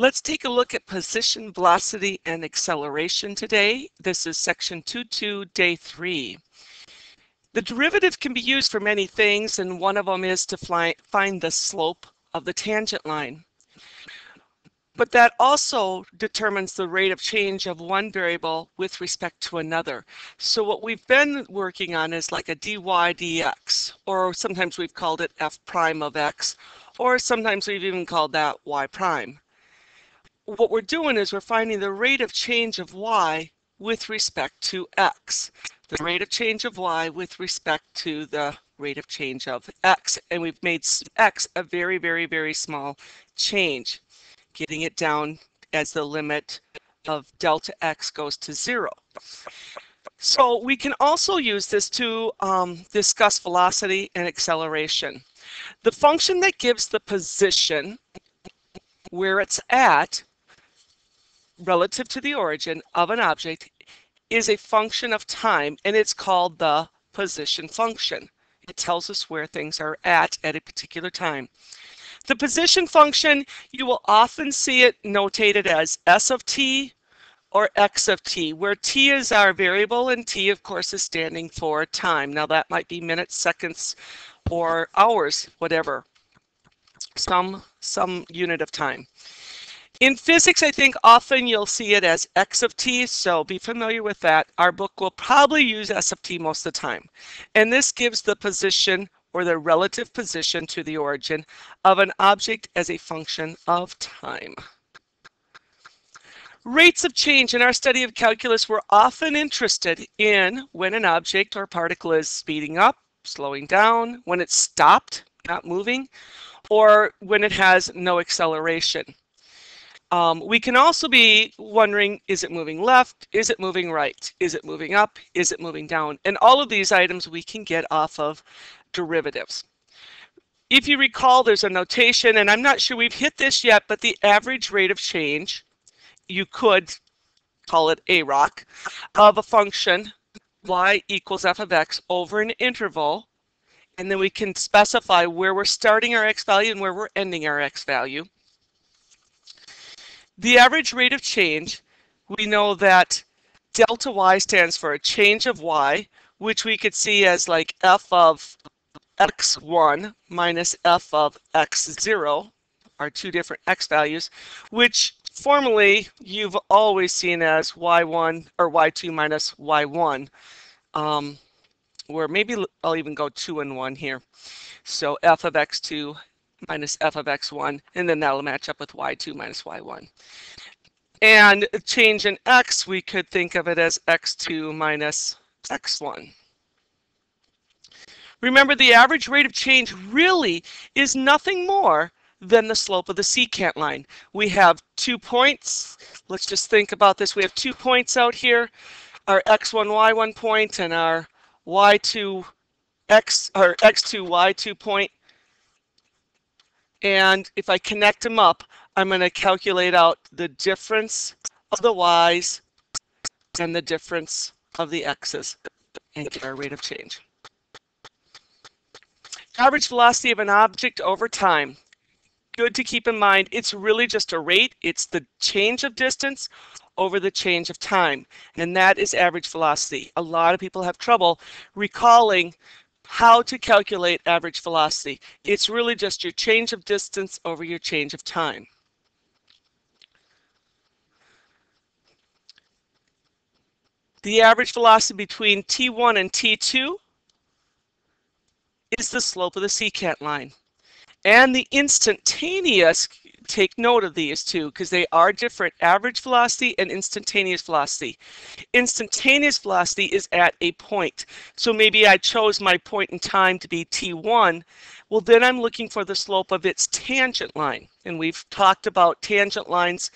Let's take a look at position, velocity, and acceleration today. This is section 2.2, day 3. The derivative can be used for many things, and one of them is to fly, find the slope of the tangent line. But that also determines the rate of change of one variable with respect to another. So what we've been working on is like a dy dx, or sometimes we've called it f prime of x, or sometimes we've even called that y prime what we're doing is we're finding the rate of change of y with respect to x. The rate of change of y with respect to the rate of change of x. And we've made x a very, very, very small change, getting it down as the limit of delta x goes to zero. So we can also use this to um, discuss velocity and acceleration. The function that gives the position where it's at relative to the origin of an object is a function of time and it's called the position function. It tells us where things are at at a particular time. The position function, you will often see it notated as s of t or x of t, where t is our variable and t, of course, is standing for time. Now that might be minutes, seconds, or hours, whatever, some, some unit of time. In physics, I think often you'll see it as x of t, so be familiar with that. Our book will probably use s of t most of the time. And this gives the position or the relative position to the origin of an object as a function of time. Rates of change in our study of calculus, we're often interested in when an object or particle is speeding up, slowing down, when it's stopped, not moving, or when it has no acceleration. Um, we can also be wondering, is it moving left? Is it moving right? Is it moving up? Is it moving down? And all of these items we can get off of derivatives. If you recall, there's a notation, and I'm not sure we've hit this yet, but the average rate of change, you could call it AROC, of a function y equals f of x over an interval, and then we can specify where we're starting our x value and where we're ending our x value. The average rate of change, we know that delta y stands for a change of y, which we could see as like f of x1 minus f of x0 are two different x values, which formally you've always seen as y1 or y2 minus y1. Um, or maybe I'll even go 2 and 1 here. So f of x2 minus f of x1, and then that'll match up with y2 minus y1. And change in x, we could think of it as x2 minus x1. Remember, the average rate of change really is nothing more than the slope of the secant line. We have two points. Let's just think about this. We have two points out here, our x1, y1 point and our y2, x, or x2, y2 point. And if I connect them up, I'm going to calculate out the difference of the y's and the difference of the x's and get our rate of change. Average velocity of an object over time. Good to keep in mind, it's really just a rate. It's the change of distance over the change of time, and that is average velocity. A lot of people have trouble recalling how to calculate average velocity. It's really just your change of distance over your change of time. The average velocity between T1 and T2 is the slope of the secant line. And the instantaneous take note of these two because they are different average velocity and instantaneous velocity. Instantaneous velocity is at a point. So maybe I chose my point in time to be t1. Well, then I'm looking for the slope of its tangent line. And we've talked about tangent lines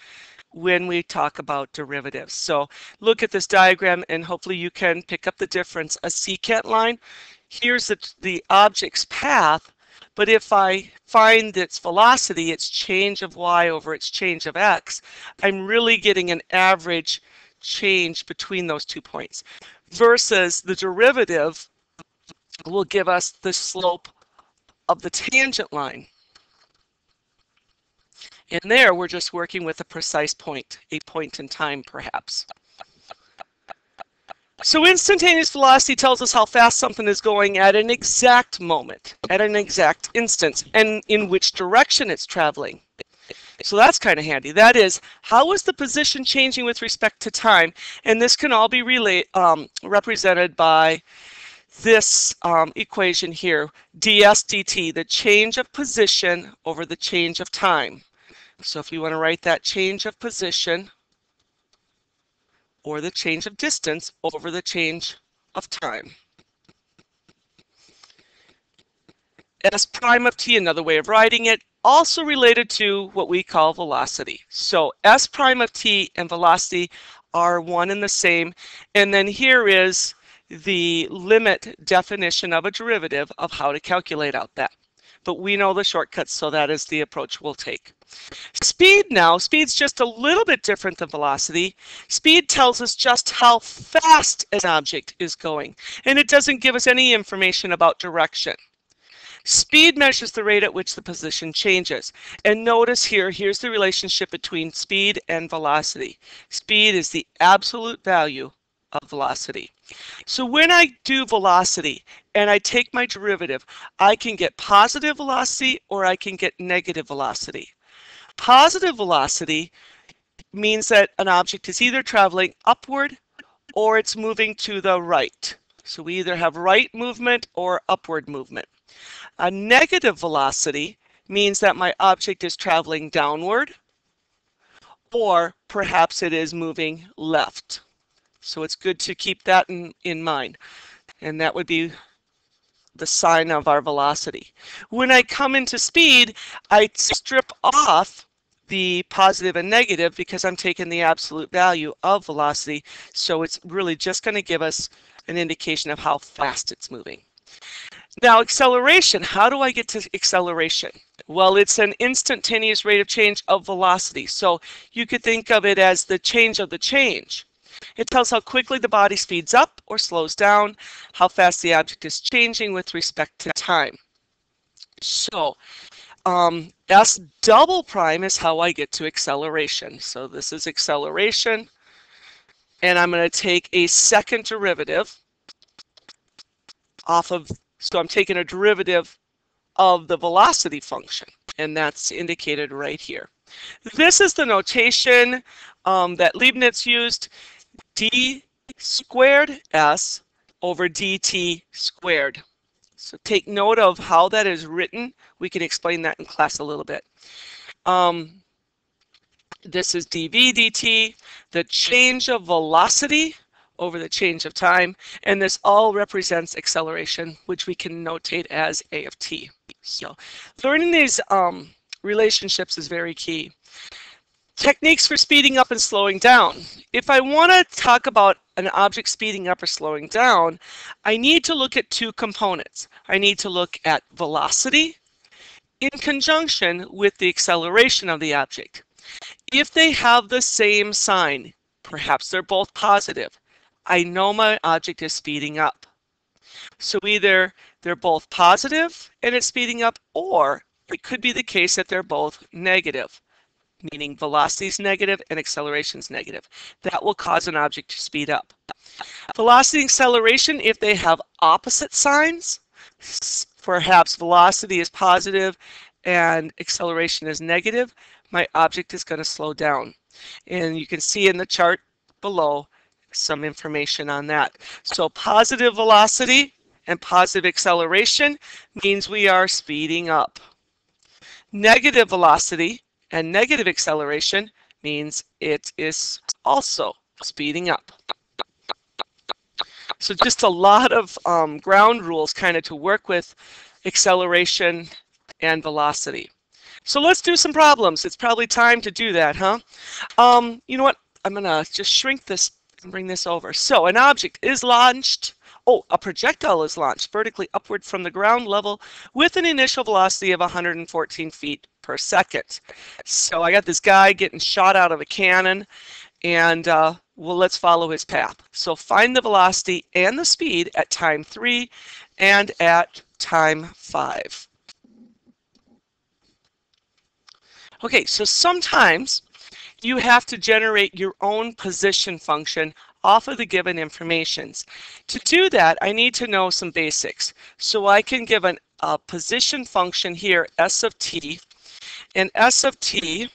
when we talk about derivatives. So look at this diagram and hopefully you can pick up the difference. A secant line, here's the, the object's path but if I find its velocity, its change of y over its change of x, I'm really getting an average change between those two points. Versus the derivative will give us the slope of the tangent line. And there we're just working with a precise point, a point in time perhaps. So instantaneous velocity tells us how fast something is going at an exact moment, at an exact instance, and in which direction it's traveling. So that's kind of handy. That is, how is the position changing with respect to time? And this can all be relate, um, represented by this um, equation here, ds dt, the change of position over the change of time. So if you want to write that change of position or the change of distance over the change of time. S prime of t, another way of writing it, also related to what we call velocity. So S prime of t and velocity are one and the same. And then here is the limit definition of a derivative of how to calculate out that. But we know the shortcuts, so that is the approach we'll take. Speed now, speed's just a little bit different than velocity. Speed tells us just how fast an object is going, and it doesn't give us any information about direction. Speed measures the rate at which the position changes. And notice here, here's the relationship between speed and velocity. Speed is the absolute value of velocity. So when I do velocity and I take my derivative, I can get positive velocity or I can get negative velocity. Positive velocity means that an object is either traveling upward or it's moving to the right. So we either have right movement or upward movement. A negative velocity means that my object is traveling downward or perhaps it is moving left. So it's good to keep that in, in mind. And that would be the sign of our velocity. When I come into speed, I strip off the positive and negative because I'm taking the absolute value of velocity. So it's really just going to give us an indication of how fast it's moving. Now acceleration, how do I get to acceleration? Well, it's an instantaneous rate of change of velocity. So you could think of it as the change of the change. It tells how quickly the body speeds up or slows down, how fast the object is changing with respect to time. So um, S double prime is how I get to acceleration. So this is acceleration. And I'm going to take a second derivative off of, so I'm taking a derivative of the velocity function. And that's indicated right here. This is the notation um, that Leibniz used d squared s over dt squared. So take note of how that is written. We can explain that in class a little bit. Um, this is dv dt, the change of velocity over the change of time, and this all represents acceleration, which we can notate as a of t. So learning these um, relationships is very key. Techniques for speeding up and slowing down. If I want to talk about an object speeding up or slowing down, I need to look at two components. I need to look at velocity in conjunction with the acceleration of the object. If they have the same sign, perhaps they're both positive, I know my object is speeding up. So either they're both positive and it's speeding up, or it could be the case that they're both negative meaning velocity is negative and acceleration is negative. That will cause an object to speed up. Velocity and acceleration, if they have opposite signs, perhaps velocity is positive and acceleration is negative, my object is going to slow down. And you can see in the chart below some information on that. So positive velocity and positive acceleration means we are speeding up. Negative velocity and negative acceleration means it is also speeding up. So just a lot of um, ground rules kind of to work with acceleration and velocity. So let's do some problems. It's probably time to do that, huh? Um, you know what? I'm going to just shrink this and bring this over. So an object is launched Oh, a projectile is launched vertically upward from the ground level with an initial velocity of 114 feet per second. So I got this guy getting shot out of a cannon and uh, well, let's follow his path. So find the velocity and the speed at time three and at time five. Okay, so sometimes you have to generate your own position function off of the given informations. To do that, I need to know some basics. So I can give an, a position function here, s of t, and s of t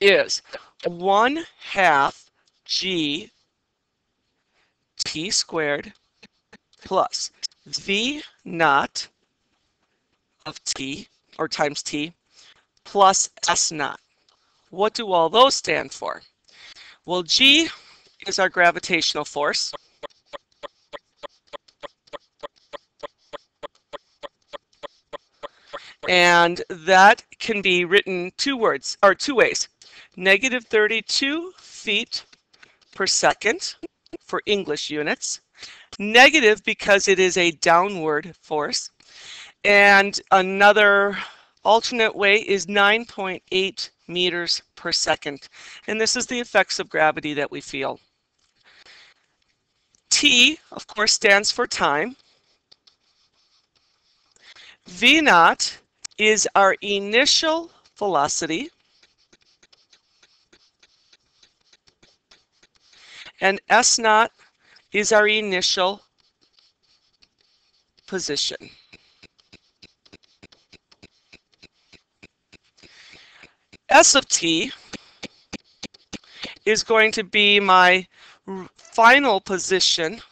is 1 half g t squared plus v naught of t, or times t, plus s naught. What do all those stand for? Well, g is our gravitational force. And that can be written two words, or two ways. Negative 32 feet per second for English units. Negative because it is a downward force. And another alternate way is 9.8 meters per second. And this is the effects of gravity that we feel. T, of course, stands for time. V naught is our initial velocity. And S naught is our initial position. S of t is going to be my final position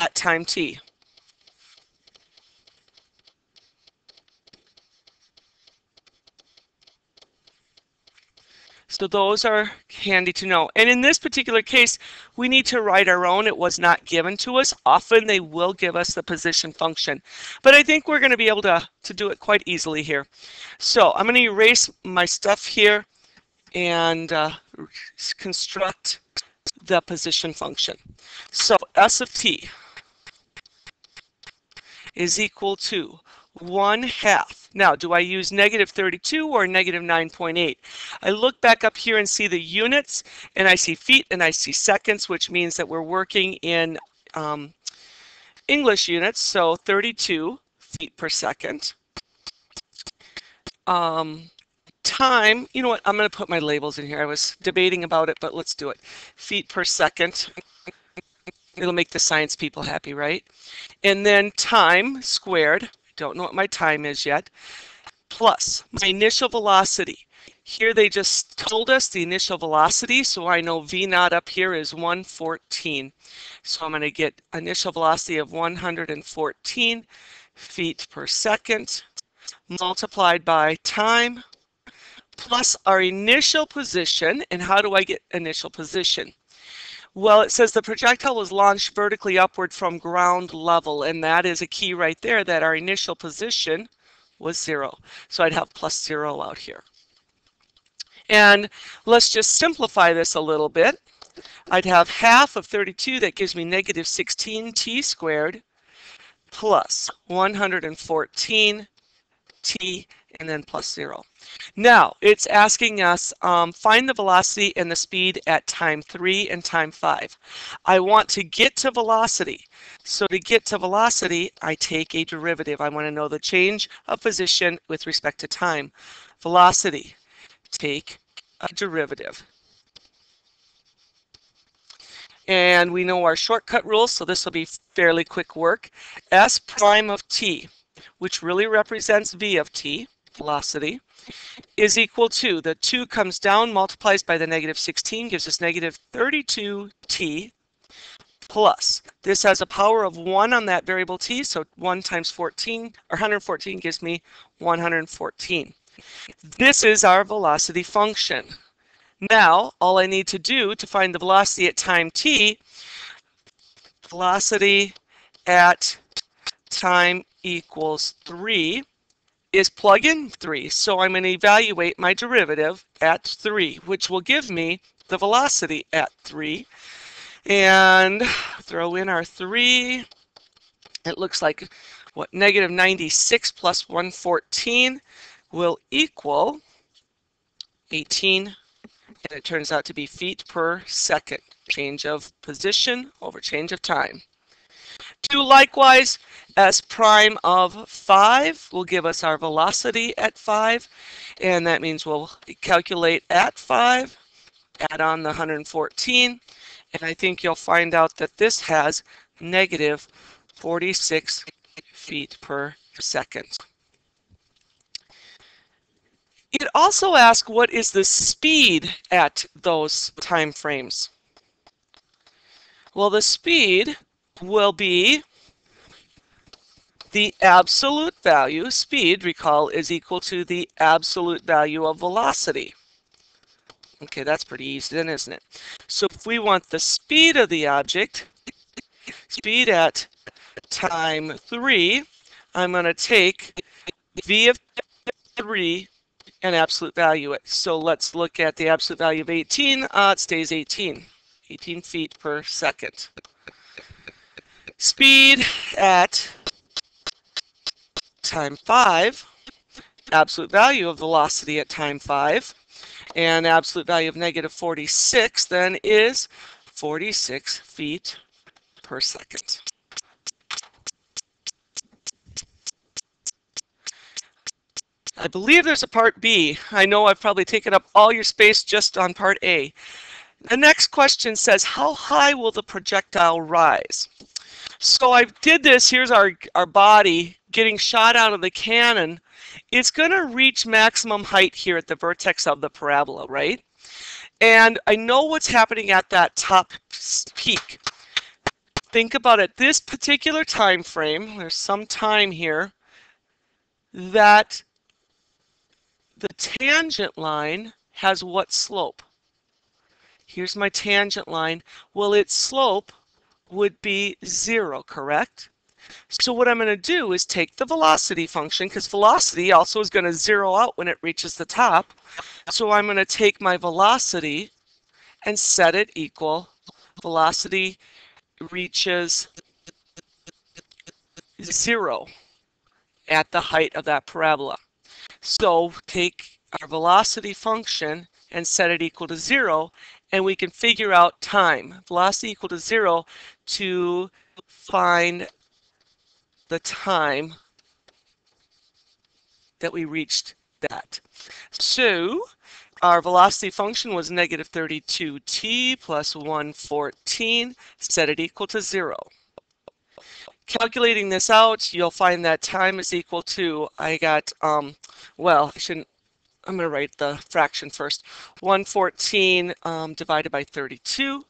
at time t. So those are handy to know. And in this particular case, we need to write our own. It was not given to us. Often they will give us the position function. But I think we're going to be able to, to do it quite easily here. So I'm going to erase my stuff here and uh, construct the position function. So S of t is equal to 1 half. Now, do I use negative 32 or negative 9.8? I look back up here and see the units, and I see feet and I see seconds, which means that we're working in um, English units, so 32 feet per second. Um, time, you know what, I'm going to put my labels in here. I was debating about it, but let's do it. Feet per second. It'll make the science people happy, right? And then time squared, don't know what my time is yet, plus my initial velocity. Here they just told us the initial velocity, so I know V naught up here is 114. So I'm going to get initial velocity of 114 feet per second multiplied by time plus our initial position. And how do I get initial position? Well, it says the projectile was launched vertically upward from ground level, and that is a key right there that our initial position was zero. So I'd have plus zero out here. And let's just simplify this a little bit. I'd have half of 32, that gives me negative 16 t squared plus 114 t and then plus zero. Now, it's asking us um, find the velocity and the speed at time 3 and time 5. I want to get to velocity. So to get to velocity, I take a derivative. I want to know the change of position with respect to time. Velocity, take a derivative. And we know our shortcut rules, so this will be fairly quick work. S prime of t, which really represents v of t, velocity, is equal to, the 2 comes down, multiplies by the negative 16, gives us negative 32t plus. This has a power of 1 on that variable t, so 1 times 14, or 114 gives me 114. This is our velocity function. Now, all I need to do to find the velocity at time t, velocity at time equals 3, is plug in 3. So I'm going to evaluate my derivative at 3, which will give me the velocity at 3. And throw in our 3. It looks like what negative 96 plus 114 will equal 18. And it turns out to be feet per second. Change of position over change of time. Do likewise, s prime of 5 will give us our velocity at 5, and that means we'll calculate at 5, add on the 114, and I think you'll find out that this has negative 46 feet per second. It also asks what is the speed at those time frames. Well, the speed will be the absolute value, speed, recall, is equal to the absolute value of velocity. Okay, that's pretty easy then, isn't it? So if we want the speed of the object, speed at time 3, I'm going to take v of 3 and absolute value it. So let's look at the absolute value of 18. Uh, it stays 18, 18 feet per second. Speed at time 5, absolute value of velocity at time 5, and absolute value of negative 46 then is 46 feet per second. I believe there's a part B. I know I've probably taken up all your space just on part A. The next question says, how high will the projectile rise? So I did this, here's our, our body getting shot out of the cannon. It's going to reach maximum height here at the vertex of the parabola, right? And I know what's happening at that top peak. Think about it, this particular time frame, there's some time here, that the tangent line has what slope? Here's my tangent line. Well, its slope would be zero, correct? So what I'm going to do is take the velocity function, because velocity also is going to zero out when it reaches the top. So I'm going to take my velocity and set it equal. Velocity reaches zero at the height of that parabola. So take our velocity function and set it equal to zero, and we can figure out time, velocity equal to zero, to find the time that we reached that. So our velocity function was negative 32t plus 114, set it equal to zero. Calculating this out, you'll find that time is equal to, I got, um, well, I shouldn't, I'm going to write the fraction first. 114 um, divided by 32,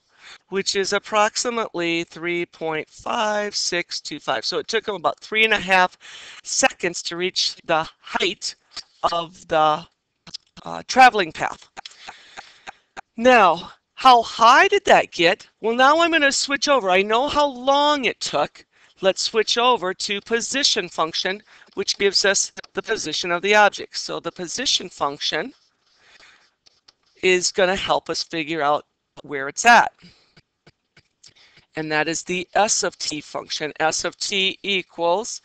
which is approximately 3.5625. So it took them about three and a half seconds to reach the height of the uh, traveling path. Now, how high did that get? Well, now I'm going to switch over. I know how long it took. Let's switch over to position function, which gives us the position of the object. So the position function is going to help us figure out where it's at. And that is the S of t function. S of t equals,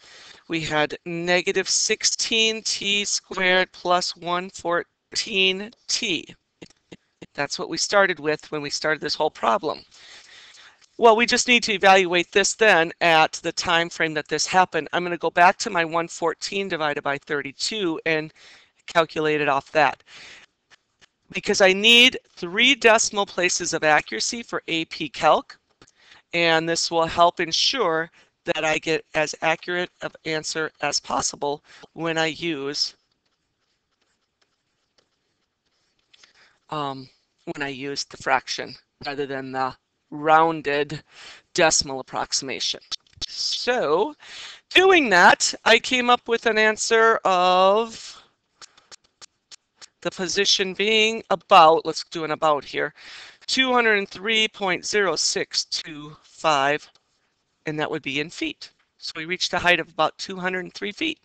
we had negative 16t squared plus 114t. That's what we started with when we started this whole problem. Well, we just need to evaluate this then at the time frame that this happened. I'm going to go back to my 114 divided by 32 and calculate it off that. Because I need three decimal places of accuracy for AP Calc, and this will help ensure that I get as accurate of answer as possible when I use um, when I use the fraction rather than the rounded decimal approximation. So doing that, I came up with an answer of the position being about, let's do an about here, 203.0625, and that would be in feet. So we reached a height of about 203 feet.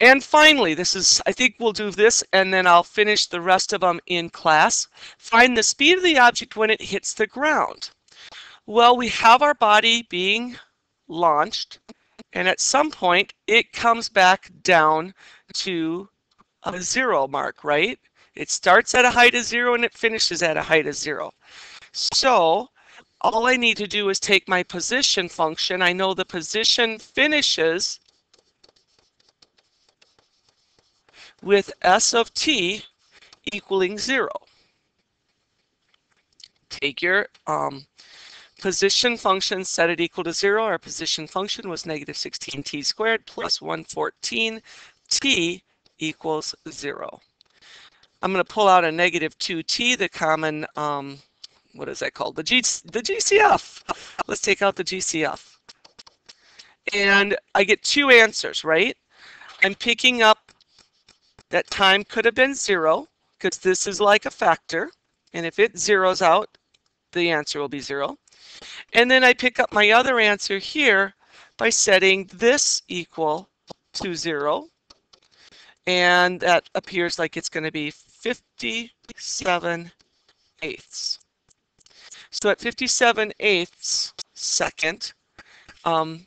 And finally, this is, I think we'll do this and then I'll finish the rest of them in class. Find the speed of the object when it hits the ground. Well, we have our body being launched and at some point it comes back down to a zero mark, right? It starts at a height of zero and it finishes at a height of zero. So all I need to do is take my position function. I know the position finishes with s of t equaling 0. Take your um, position function, set it equal to 0. Our position function was negative 16t squared plus 114t equals 0. I'm going to pull out a negative 2t, the common, um, what is that called? The, G, the GCF. Let's take out the GCF. And I get two answers, right? I'm picking up that time could have been 0 because this is like a factor. And if it zeroes out, the answer will be 0. And then I pick up my other answer here by setting this equal to 0. And that appears like it's going to be 57 eighths. So at 57 eighths second, um,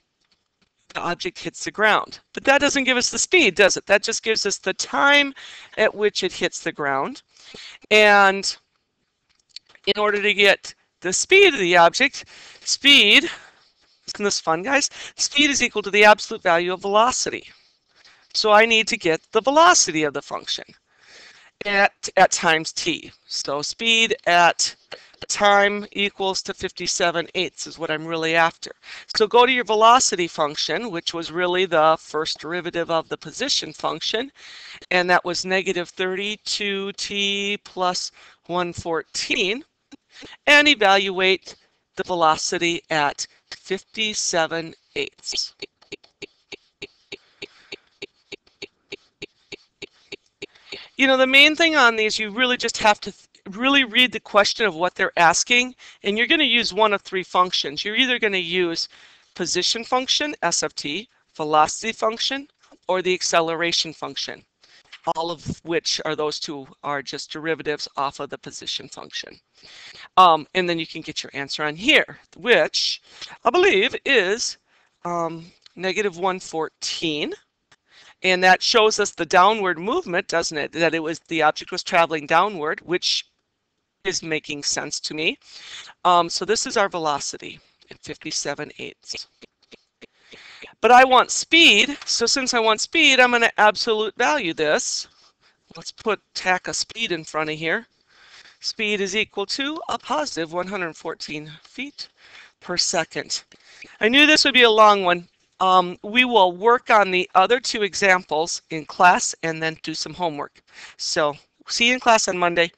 the object hits the ground. But that doesn't give us the speed, does it? That just gives us the time at which it hits the ground. And in order to get the speed of the object, speed, isn't this fun, guys? Speed is equal to the absolute value of velocity. So I need to get the velocity of the function at, at times t. So speed at time equals to 57 eighths is what I'm really after. So go to your velocity function, which was really the first derivative of the position function, and that was negative 32t plus 114, and evaluate the velocity at 57 eighths. You know, the main thing on these, you really just have to really read the question of what they're asking, and you're going to use one of three functions. You're either going to use position function, S of t, velocity function, or the acceleration function, all of which are those two are just derivatives off of the position function. Um, and then you can get your answer on here, which I believe is um, negative 114 and that shows us the downward movement, doesn't it? That it was the object was traveling downward, which is making sense to me. Um, so this is our velocity at 57 eighths. But I want speed, so since I want speed, I'm going to absolute value this. Let's put tack a speed in front of here. Speed is equal to a positive 114 feet per second. I knew this would be a long one. Um, we will work on the other two examples in class and then do some homework. So see you in class on Monday.